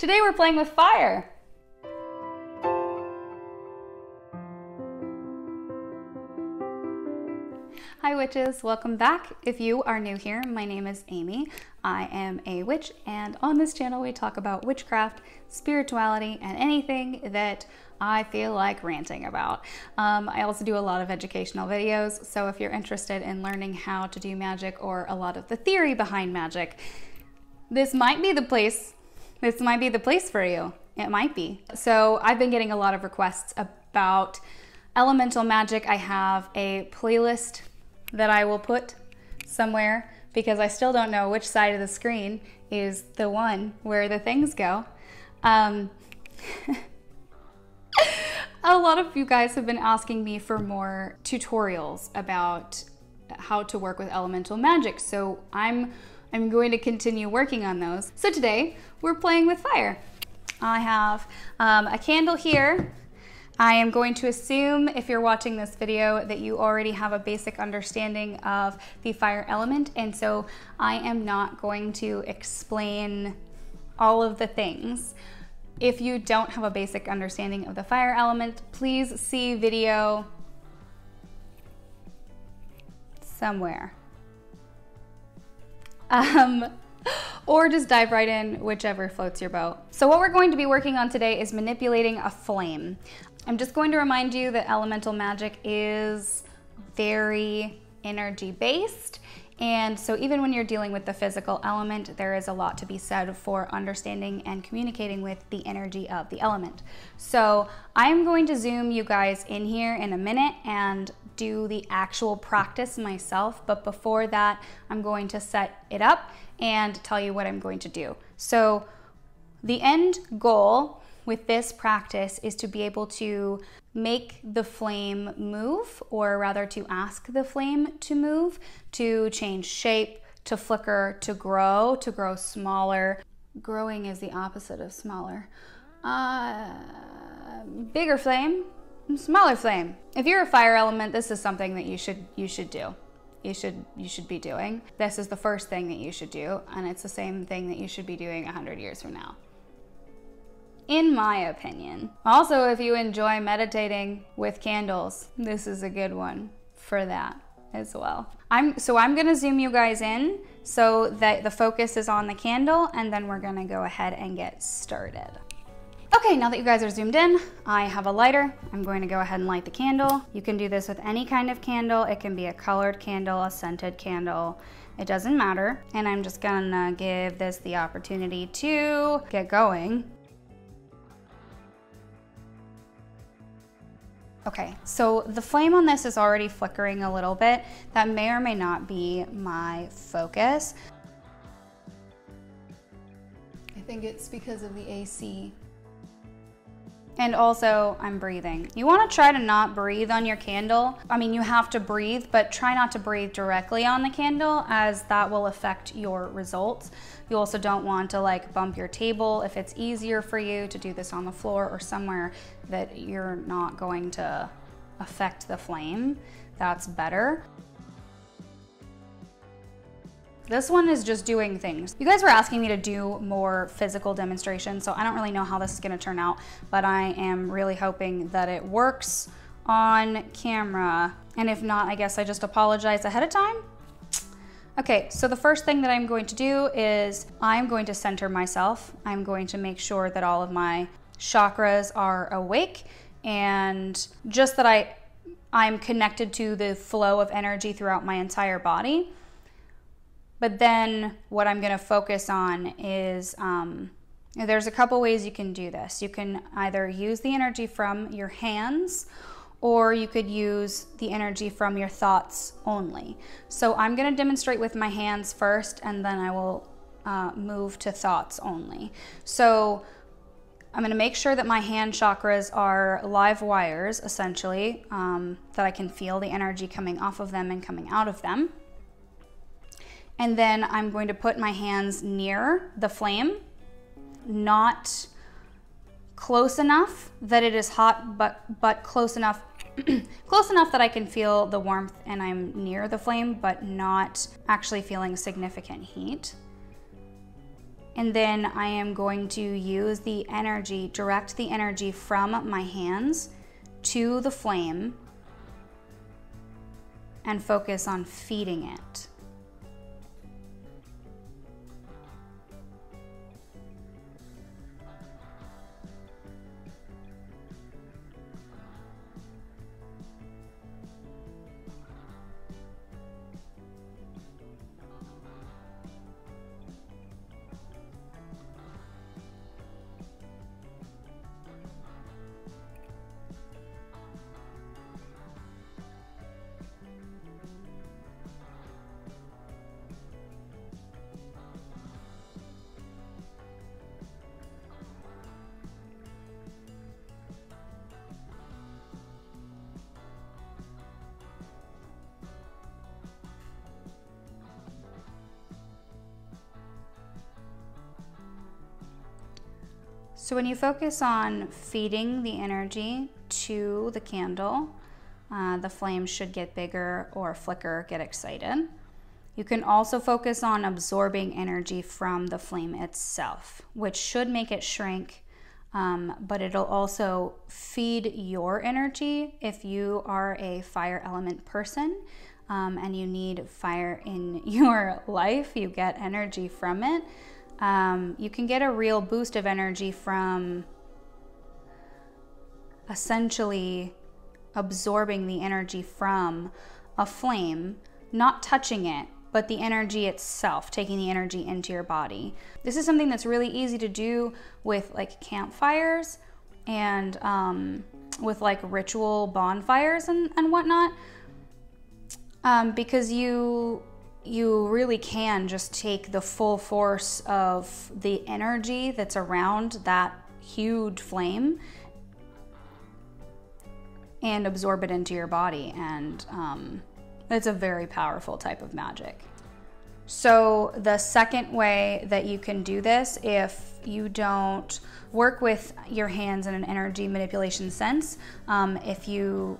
Today we're playing with fire. Hi witches, welcome back. If you are new here, my name is Ami. I am a witch and on this channel we talk about witchcraft, spirituality, and anything that I feel like ranting about. Um, I also do a lot of educational videos, so if you're interested in learning how to do magic or a lot of the theory behind magic, this might be the place, this might be the place for you. It might be. So I've been getting a lot of requests about elemental magic. I have a playlist that I will put somewhere because I still don't know which side of the screen is the one where the things go. Um, a lot of you guys have been asking me for more tutorials about how to work with elemental magic, so I'm I'm going to continue working on those. So today we're playing with fire. I have um, a candle here I am going to assume if you're watching this video that you already have a basic understanding of the fire element and so I am not going to explain all of the things. If you don't have a basic understanding of the fire element, please see video somewhere. Um, or just dive right in, whichever floats your boat. So what we're going to be working on today is manipulating a flame. I'm just going to remind you that elemental magic is very energy based. And so even when you're dealing with the physical element, there is a lot to be said for understanding and communicating with the energy of the element. So I'm going to zoom you guys in here in a minute and do the actual practice myself. But before that, I'm going to set it up and tell you what I'm going to do. So the end goal with this practice is to be able to make the flame move, or rather to ask the flame to move, to change shape, to flicker, to grow, to grow smaller. Growing is the opposite of smaller. Uh, bigger flame, smaller flame. If you're a fire element, this is something that you should you should do. You should you should be doing. This is the first thing that you should do, and it's the same thing that you should be doing 100 years from now in my opinion. Also, if you enjoy meditating with candles, this is a good one for that as well. I'm so I'm gonna zoom you guys in so that the focus is on the candle and then we're gonna go ahead and get started. Okay, now that you guys are zoomed in, I have a lighter. I'm going to go ahead and light the candle. You can do this with any kind of candle. It can be a colored candle, a scented candle. It doesn't matter. And I'm just gonna give this the opportunity to get going. Okay, so the flame on this is already flickering a little bit. That may or may not be my focus. I think it's because of the AC. And also, I'm breathing. You wanna try to not breathe on your candle. I mean, you have to breathe, but try not to breathe directly on the candle as that will affect your results. You also don't want to like bump your table if it's easier for you to do this on the floor or somewhere that you're not going to affect the flame. That's better. This one is just doing things. You guys were asking me to do more physical demonstrations, so I don't really know how this is gonna turn out, but I am really hoping that it works on camera. And if not, I guess I just apologize ahead of time. Okay, so the first thing that I'm going to do is I'm going to center myself. I'm going to make sure that all of my chakras are awake and just that I I'm connected to the flow of energy throughout my entire body. But then what I'm going to focus on is um, there's a couple ways you can do this. You can either use the energy from your hands or you could use the energy from your thoughts only. So I'm going to demonstrate with my hands first and then I will uh, move to thoughts only. So I'm going to make sure that my hand chakras are live wires essentially, um, that I can feel the energy coming off of them and coming out of them. And then I'm going to put my hands near the flame, not close enough that it is hot, but, but close enough close enough that I can feel the warmth and I'm near the flame, but not actually feeling significant heat. And then I am going to use the energy, direct the energy from my hands to the flame and focus on feeding it. So when you focus on feeding the energy to the candle, uh, the flame should get bigger or flicker, get excited. You can also focus on absorbing energy from the flame itself, which should make it shrink, um, but it'll also feed your energy if you are a fire element person um, and you need fire in your life, you get energy from it. Um, you can get a real boost of energy from essentially absorbing the energy from a flame, not touching it, but the energy itself, taking the energy into your body. This is something that's really easy to do with like campfires and um, with like ritual bonfires and, and whatnot. Um, because you you really can just take the full force of the energy that's around that huge flame and absorb it into your body. And um, it's a very powerful type of magic. So, the second way that you can do this, if you don't work with your hands in an energy manipulation sense, um, if you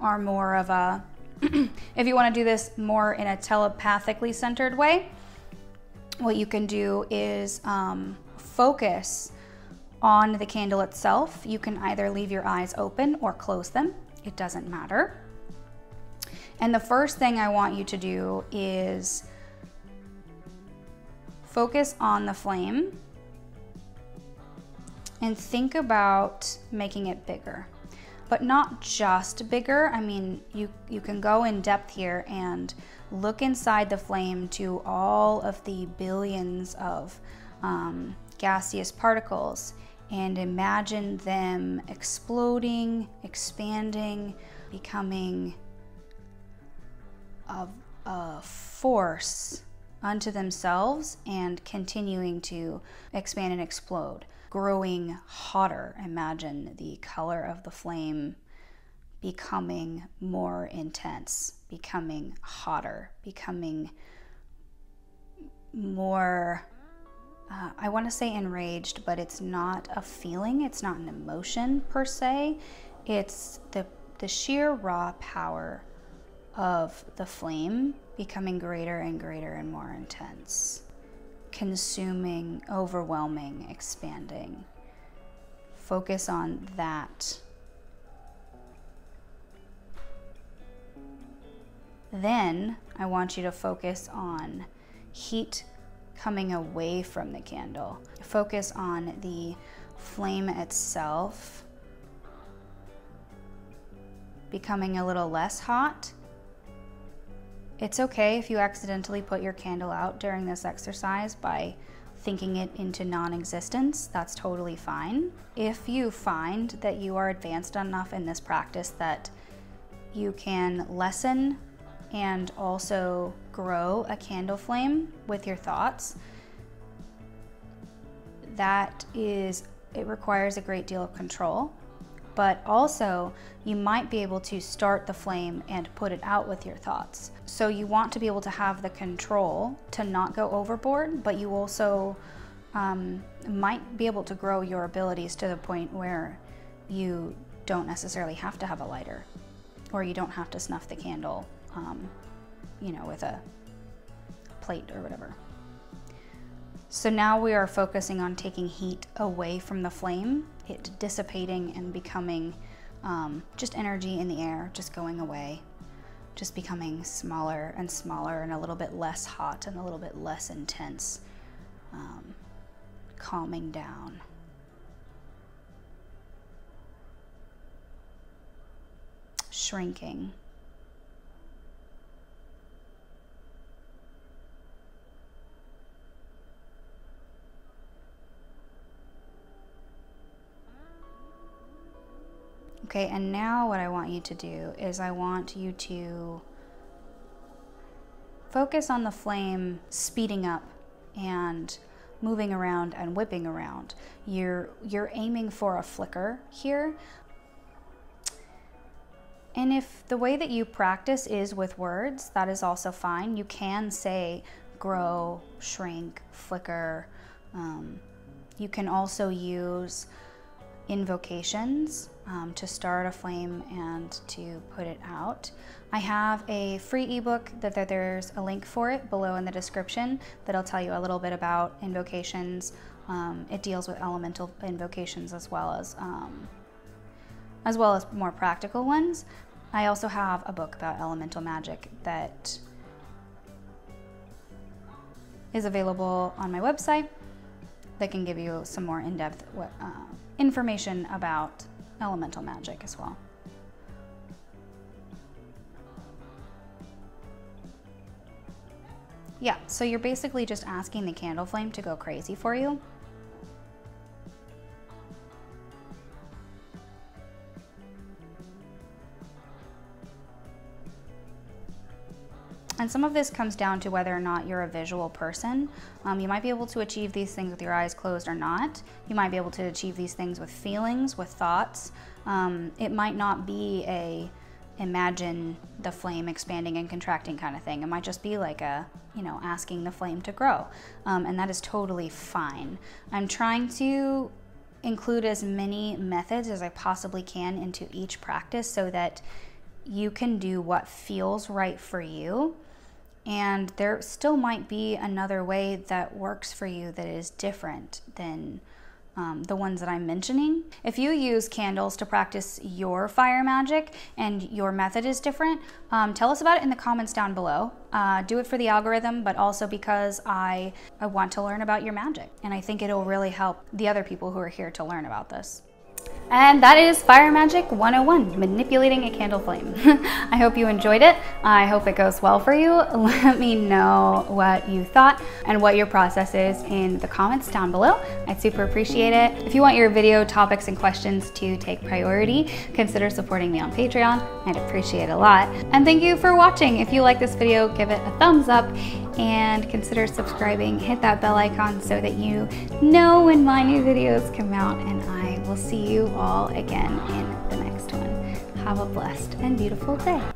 are more of a if you want to do this more in a telepathically centered way, what you can do is um, focus on the candle itself. You can either leave your eyes open or close them, it doesn't matter. And the first thing I want you to do is focus on the flame and think about making it bigger but not just bigger. I mean, you, you can go in depth here and look inside the flame to all of the billions of um, gaseous particles and imagine them exploding, expanding, becoming a, a force unto themselves and continuing to expand and explode growing hotter. Imagine the color of the flame becoming more intense, becoming hotter, becoming more, uh, I want to say enraged, but it's not a feeling, it's not an emotion per se. It's the, the sheer raw power of the flame becoming greater and greater and more intense consuming, overwhelming, expanding. Focus on that. Then I want you to focus on heat coming away from the candle. Focus on the flame itself becoming a little less hot it's okay if you accidentally put your candle out during this exercise by thinking it into non existence. That's totally fine. If you find that you are advanced enough in this practice that you can lessen and also grow a candle flame with your thoughts, that is, it requires a great deal of control but also you might be able to start the flame and put it out with your thoughts. So you want to be able to have the control to not go overboard, but you also um, might be able to grow your abilities to the point where you don't necessarily have to have a lighter or you don't have to snuff the candle, um, you know, with a plate or whatever. So now we are focusing on taking heat away from the flame, it dissipating and becoming um, just energy in the air, just going away, just becoming smaller and smaller and a little bit less hot and a little bit less intense, um, calming down. Shrinking. Okay, and now what I want you to do is I want you to focus on the flame speeding up and moving around and whipping around. You're, you're aiming for a flicker here. And if the way that you practice is with words, that is also fine. You can say grow, shrink, flicker. Um, you can also use invocations um, to start a flame and to put it out. I have a free ebook that, there's a link for it below in the description that'll tell you a little bit about invocations. Um, it deals with elemental invocations as well as um, as well as more practical ones. I also have a book about elemental magic that is available on my website that can give you some more in-depth uh, information about elemental magic as well. Yeah, so you're basically just asking the candle flame to go crazy for you. And some of this comes down to whether or not you're a visual person. Um, you might be able to achieve these things with your eyes closed or not. You might be able to achieve these things with feelings, with thoughts. Um, it might not be a imagine the flame expanding and contracting kind of thing. It might just be like a, you know, asking the flame to grow. Um, and that is totally fine. I'm trying to include as many methods as I possibly can into each practice so that you can do what feels right for you and there still might be another way that works for you that is different than um, the ones that I'm mentioning. If you use candles to practice your fire magic and your method is different, um, tell us about it in the comments down below. Uh, do it for the algorithm, but also because I, I want to learn about your magic. And I think it'll really help the other people who are here to learn about this. And that is Fire Magic 101, manipulating a candle flame. I hope you enjoyed it. I hope it goes well for you. Let me know what you thought and what your process is in the comments down below. I'd super appreciate it. If you want your video topics and questions to take priority, consider supporting me on Patreon. I'd appreciate it a lot. And thank you for watching. If you like this video, give it a thumbs up and consider subscribing. Hit that bell icon so that you know when my new videos come out and I will see you all again in the next one. Have a blessed and beautiful day.